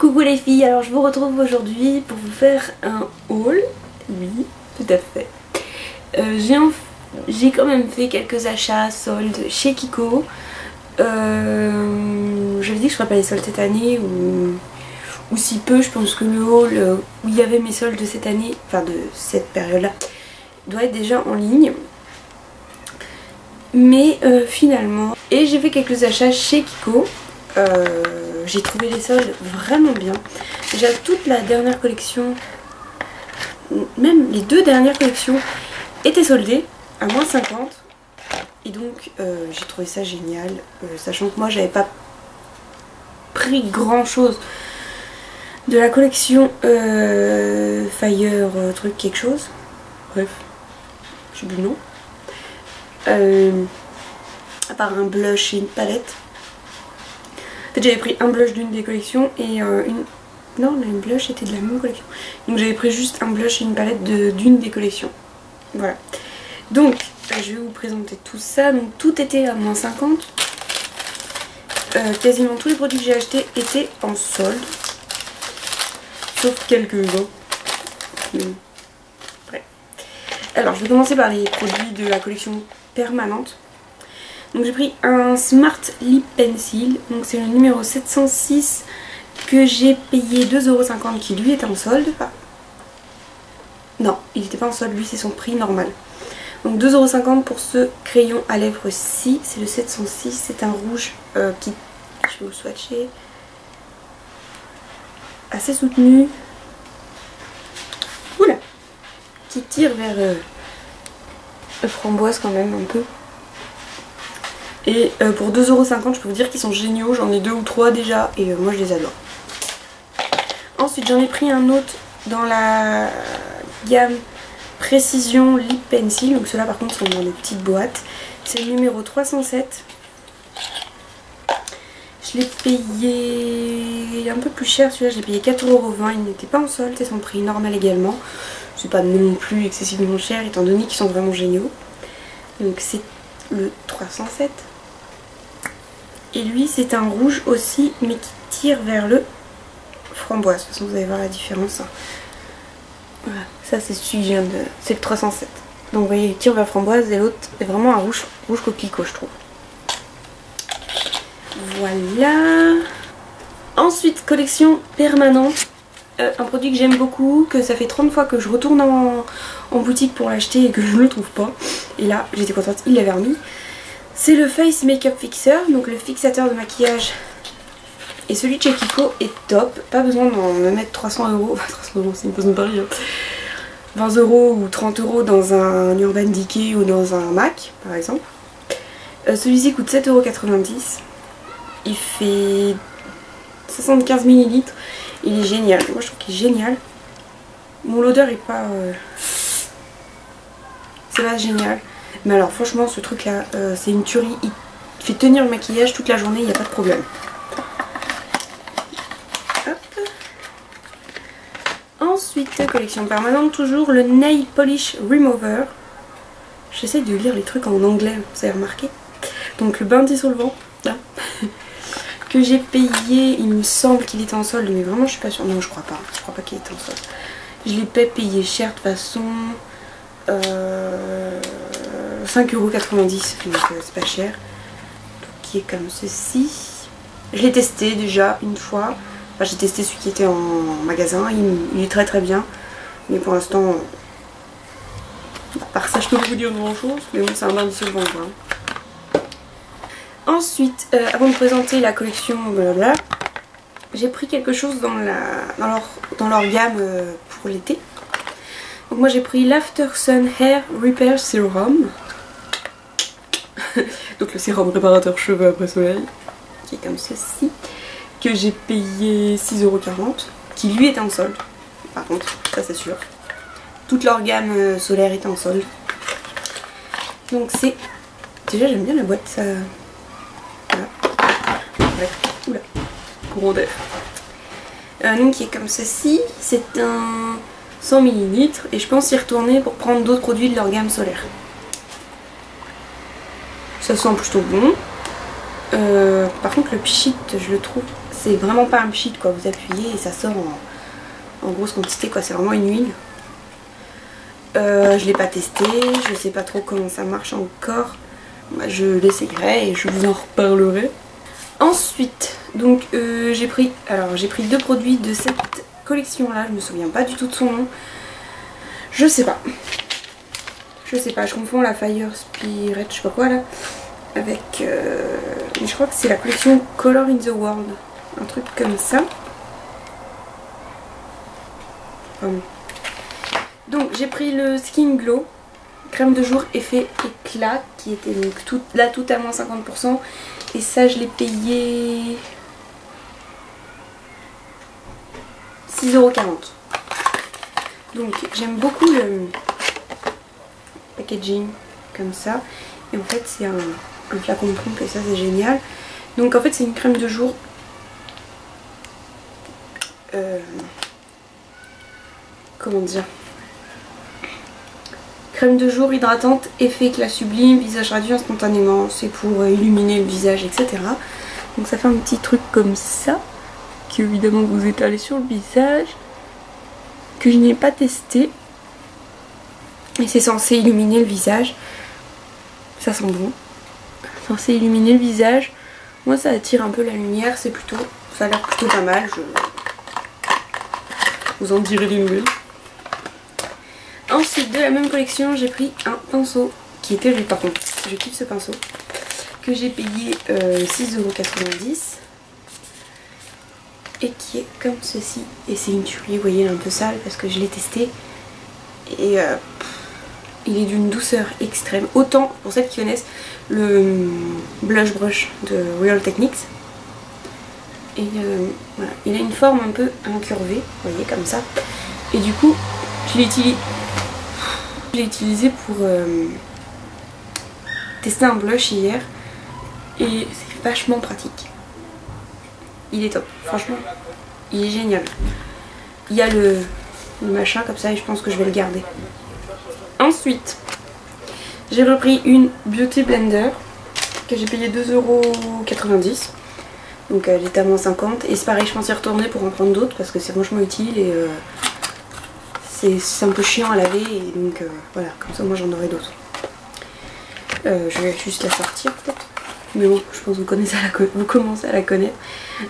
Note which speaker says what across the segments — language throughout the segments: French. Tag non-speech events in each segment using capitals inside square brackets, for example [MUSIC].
Speaker 1: Coucou les filles, alors je vous retrouve aujourd'hui pour vous faire un haul. Oui, tout à fait. Euh, j'ai quand même fait quelques achats soldes chez Kiko. Euh, J'avais dit que je ferais pas les soldes cette année ou, ou si peu, je pense que le haul euh, où il y avait mes soldes de cette année, enfin de cette période-là, doit être déjà en ligne. Mais euh, finalement, et j'ai fait quelques achats chez Kiko. Euh, j'ai trouvé les soldes vraiment bien. Déjà toute la dernière collection, même les deux dernières collections étaient soldées à moins 50. Et donc euh, j'ai trouvé ça génial, sachant que moi j'avais pas pris grand chose de la collection Fire truc quelque chose. Bref, je sais plus le nom. Euh, à part un blush et une palette. En fait j'avais pris un blush d'une des collections et euh, une... Non, une blush était de la même collection. Donc j'avais pris juste un blush et une palette d'une des collections. Voilà. Donc je vais vous présenter tout ça. Donc tout était à moins 50. Euh, quasiment tous les produits que j'ai achetés étaient en solde. Sauf quelques-uns. Alors je vais commencer par les produits de la collection permanente. Donc j'ai pris un Smart Lip Pencil, donc c'est le numéro 706 que j'ai payé 2,50€ qui lui était en solde. non, il n'était pas en solde, lui c'est son prix normal. Donc 2,50€ pour ce crayon à lèvres-ci, c'est le 706, c'est un rouge euh, qui, je vais vous swatcher, assez soutenu. Oula Qui tire vers... Euh, framboise quand même un peu. Et euh, pour 2,50€ je peux vous dire qu'ils sont géniaux, j'en ai deux ou trois déjà et euh, moi je les adore. Ensuite j'en ai pris un autre dans la gamme Précision Lip Pencil, donc ceux-là par contre sont dans des petites boîtes. C'est le numéro 307. Je l'ai payé un peu plus cher celui-là, je l'ai payé 4,20€, il n'était pas en solde, c'est son prix normal également c'est pas non plus excessivement cher étant donné qu'ils sont vraiment géniaux. Donc c'est le 307. Et lui c'est un rouge aussi mais qui tire vers le framboise. De toute façon vous allez voir la différence. Hein. Voilà, ça c'est celui de... C'est le 307. Donc vous voyez il tire vers framboise et l'autre est vraiment un rouge, rouge coquelicot je trouve. Voilà. Ensuite collection permanente euh, un produit que j'aime beaucoup, que ça fait 30 fois que je retourne en, boutique pour l'acheter et que je ne le trouve pas. Et là, j'étais contente, il l'avait remis. C'est le Face Makeup Fixer, donc le fixateur de maquillage. Et celui de chez Kiko est top. Pas besoin d'en mettre 300 euros. [LAUGHS] 300 euros, c'est une façon de pari. 20 euros ou 30 euros dans un Urban Decay ou dans un MAC, par exemple. Euh, celui-ci coûte 7,90 euros. Il fait 75 ml il est génial. Moi je trouve qu'il est génial. Mon l'odeur est pas... Euh, c'est pas génial. Mais alors franchement ce truc là, euh, c'est une tuerie. Il fait tenir le maquillage toute la journée, il n'y a pas de problème. Ensuite, collection permanente, toujours le Nail Polish Remover. J'essaie de lire les trucs en anglais, vous avez remarqué. Donc le bain dissolvant, là [LAUGHS] que j'ai payé, il me semble qu'il était en solde, mais vraiment je suis pas sûre, non je crois pas, je crois pas qu'il était en solde. Je l'ai pas payé cher de façon, euh, 5,90€, donc euh, c'est pas cher, qui est comme ceci. Je l'ai testé déjà une fois, enfin, j'ai testé celui qui était en magasin, il, est très très bien, mais pour l'instant, à part ça je peux vous dire grand chose, mais bon c'est un bain de solvant quoi. Ensuite, euh, avant de présenter la collection blabla, j'ai pris quelque chose dans, la, leur gamme euh, pour l'été. Donc moi j'ai pris l'After Sun Hair Repair Serum. [LAUGHS] Donc le sérum réparateur cheveux après soleil, qui est comme ceci, que j'ai payé 6,40€, qui lui est en solde, par contre, ça c'est sûr. Toute leur gamme euh, solaire est en solde. Donc c'est... Déjà j'aime bien la boîte, ça, Oula, courant d'air. donc qui est comme ceci, c'est un 100 ml et je pense y retourner pour prendre d'autres produits de leur gamme solaire. Ça sent plutôt bon. Euh, par contre le pchit je le trouve c'est vraiment pas un pchit quoi, vous appuyez et ça sort en, grosse quantité quoi, c'est vraiment une huile. Euh, je l'ai pas testé, je sais pas trop comment ça marche encore. Bah, je l'essayerai et je vous en reparlerai. Ensuite, donc euh, j'ai pris, alors j'ai pris deux produits de cette collection là, je me souviens pas du tout de son nom. Je sais pas. Je sais pas, je confonds la Fire Spirit, je sais pas quoi là, avec, euh, je crois que c'est la collection Color in the World, un truc comme ça. Donc j'ai pris le Skin Glow, crème de jour effet éclat, qui était donc tout, là tout à moins 50%. Et ça je l'ai payé 6,40€. Donc j'aime beaucoup le comme ça. Et en fait c'est un, flacon de pompe et ça c'est génial. Donc en fait c'est une crème de jour euh, comment dire Crème de jour hydratante, effet éclat sublime, visage radieux instantanément. C'est pour illuminer le visage, etc. Donc ça fait un petit truc comme ça. Qui évidemment vous étalez sur le visage. Que je n'ai pas testé. Et c'est censé illuminer le visage. Ça sent bon. Censé illuminer le visage. Moi ça attire un peu la lumière. C'est plutôt... Ça a l'air plutôt pas mal. Je... Vous en direz des nouvelles. Ensuite, de la même collection, j'ai pris un pinceau qui était lui par contre. Je kiffe ce pinceau. Que j'ai payé 6,90€ euh, et qui est comme ceci. Et c'est une tuerie, vous voyez, elle est un peu sale parce que je l'ai testé. Et euh, il est d'une douceur extrême. Autant, pour celles qui connaissent, le blush brush de Real Techniques. Et euh, voilà, il a une forme un peu incurvée, vous voyez, comme ça. Et du coup, je l'ai utilisé pour euh, tester un blush hier et c'est vachement pratique. Il est top, franchement, il est génial. Il y a le, machin comme ça et je pense que je vais le garder. Ensuite, j'ai repris une Beauty Blender que j'ai payé 2,90€. Donc elle est à moins 50 et c'est pareil je pense y retourner pour en prendre d'autres parce que c'est franchement utile et euh, c'est un peu chiant à laver et donc euh, voilà, comme ça moi j'en aurai d'autres. Euh, je vais juste la sortir peut-être. Mais bon, je pense que vous, connaissez vous commencez à la connaître.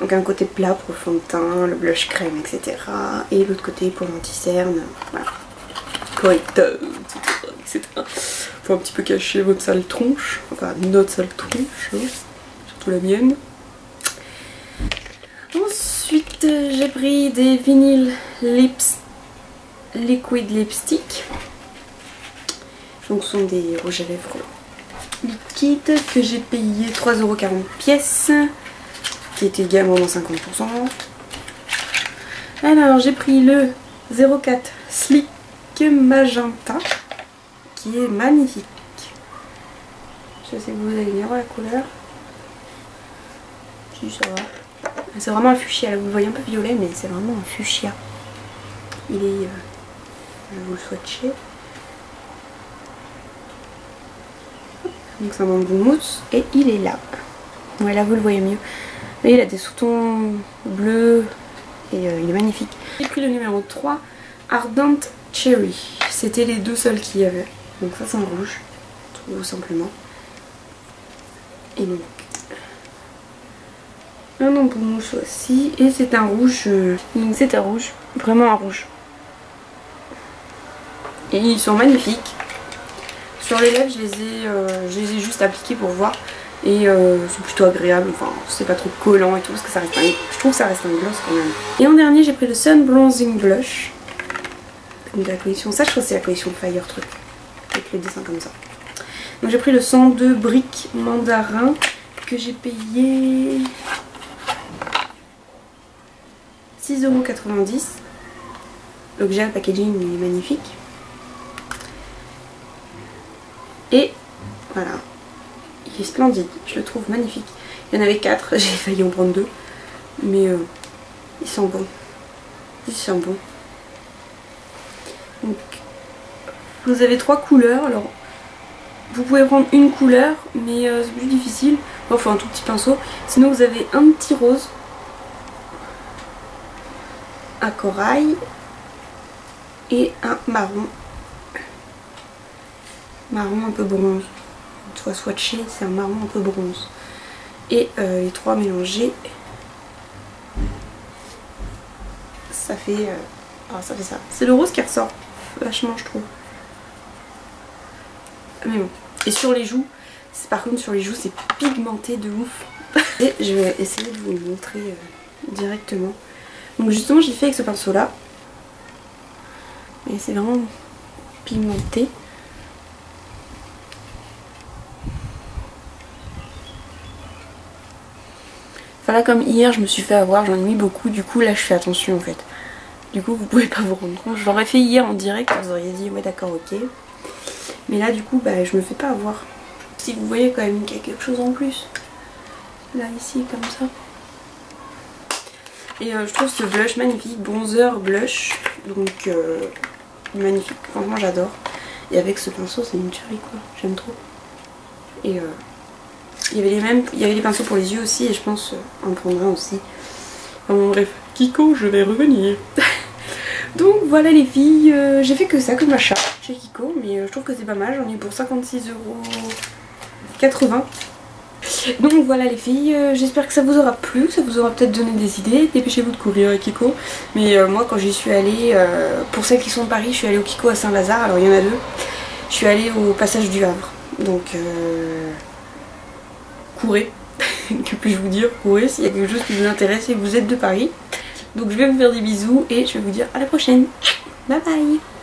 Speaker 1: Donc un côté plat pour le fond de teint, le blush crème, etc. Et l'autre côté pour l'anti-cerne. Voilà. Correcteur, etc. Faut un petit peu cacher votre sale tronche. Enfin, notre sale tronche. Hein. Surtout la mienne. Ensuite, j'ai pris des vinyles lips Liquid Lipstick. Donc ce sont des rouges à lèvres liquides que j'ai payé 3,40€ pièce qui est également dans 50%. Alors j'ai pris le 04 Magenta qui est magnifique. Je sais que vous allez bien voir la couleur. Si ça va. C'est vraiment un fuchsia, vous le voyez un peu violet mais c'est vraiment un fuchsia. Il est euh, je vous le swatcher. Donc c'est un bambou mousse et il est là. Ouais là vous le voyez mieux. Il a des sous-tons bleus et euh, il est magnifique. J'ai pris le numéro 3, Ardent Cherry. C'était les deux seuls qu'il y avait. Donc ça c'est en rouge, tout simplement. Et donc un mousse aussi. Et c'est un rouge, euh, c'est un rouge, vraiment un rouge. Et ils sont magnifiques. Sur les lèvres, je les ai, euh, je les ai juste appliqués pour voir. Et euh, c'est plutôt agréable, enfin c'est pas trop collant et tout, parce que ça reste un, je trouve que ça reste un gloss quand même. Et en dernier, j'ai pris le Sun Bronzing Blush. De la collection, ça je crois que c'est la collection Fire Truc. Avec le dessin comme ça. Donc j'ai pris le 102 briques mandarin que j'ai payé 6,90€. L'objet, le packaging il est magnifique. Et voilà, il est splendide, je le trouve magnifique. Il y en avait 4, [LAUGHS] j'ai failli en prendre deux. Mais euh, ils sont bons. Ils sont bons. Donc, vous avez trois couleurs. Alors, vous pouvez prendre une couleur, mais euh, c'est plus difficile. Faut un tout petit pinceau. Sinon, vous avez un petit rose un corail et un marron. Marron un peu bronze. Soit swatché, c'est un marron un peu bronze. Et euh, les trois mélangés, ça fait, euh, ah, ça fait ça. C'est le rose qui ressort vachement je trouve. Mais bon. Et sur les joues, par contre sur les joues c'est pigmenté de ouf. [LAUGHS] Et je vais essayer de vous le montrer euh, directement. Donc justement j'ai fait avec ce pinceau là. Et c'est vraiment pigmenté. Enfin là comme hier je me suis fait avoir, j'en ai mis beaucoup, du coup là je fais attention en fait. Du coup vous pouvez pas vous rendre compte. Je l'aurais fait hier en direct, vous auriez dit ouais d'accord ok. Mais là du coup bah je me fais pas avoir. Si vous voyez quand même qu'il y a quelque chose en plus. Là ici comme ça. Et euh, je trouve ce blush magnifique, bronzer blush. Donc euh, magnifique, franchement j'adore. Et avec ce pinceau c'est une tuerie quoi, j'aime trop. Et euh, il y avait les mêmes, il y avait les pinceaux pour les yeux aussi et je pense en prendre un aussi. Enfin bon bref, Kiko je vais revenir. [LAUGHS] Donc voilà les filles, j'ai fait que ça comme achat chez Kiko mais je trouve que c'est pas mal, j'en ai pour 56,80€. Donc voilà les filles, euh, j'espère que ça vous aura plu, ça vous aura peut-être donné des idées. Dépêchez-vous de courir avec Kiko. Mais euh, moi quand j'y suis allée, euh, pour celles qui sont de Paris, je suis allée au Kiko à Saint-Lazare, alors il y en a deux. Je suis allée au passage du Havre. Donc courez, [LAUGHS] que puis-je vous dire, courez s'il y a quelque chose qui vous intéresse et vous êtes de Paris. Donc je vais vous faire des bisous et je vais vous dire à la prochaine. Bye bye